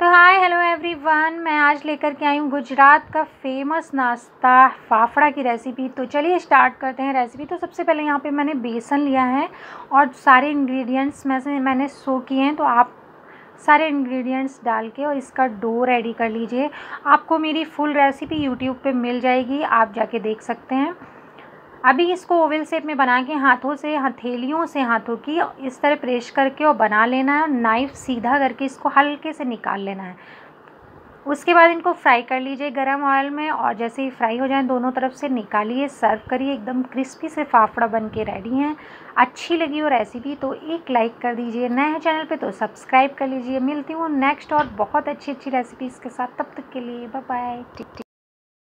तो hi hello everyone मैं आज लेकर के आई हूँ गुजरात का फ़ेमस नाश्ता फाफड़ा की रेसिपी तो चलिए स्टार्ट करते हैं रेसिपी तो सबसे पहले यहाँ पे मैंने बेसन लिया है और सारे इंग्रेडिएंट्स में से मैंने सो किए हैं। तो आप सारे इंग्रेडिएंट्स डाल के और इसका डो रेडी कर लीजिए। आपको मेरी फुल रेसिपी यूट्यूब पे मिल जाएगी, आप जाके देख सकते हैं। अभी इसको ओवल शेप में बना के हाथों से, हथेलियों से, हाथों की इस तरह प्रेस करके और बना लेना है और नाइफ़ सीधा करके इसको हल्के से निकाल लेना है। उसके बाद इनको फ्राई कर लीजिए गरम ऑयल में और जैसे ही फ्राई हो जाए दोनों तरफ़ से निकालिए, सर्व करिए, एकदम क्रिस्पी से फाफड़ा बन के रेडी हैं। अच्छी लगी वो रेसिपी तो एक लाइक कर दीजिए, नए हैं चैनल पे तो सब्सक्राइब कर लीजिए। मिलती हूँ नेक्स्ट और बहुत अच्छी अच्छी रेसिपीज़ के साथ, तब तक के लिए बाय बाय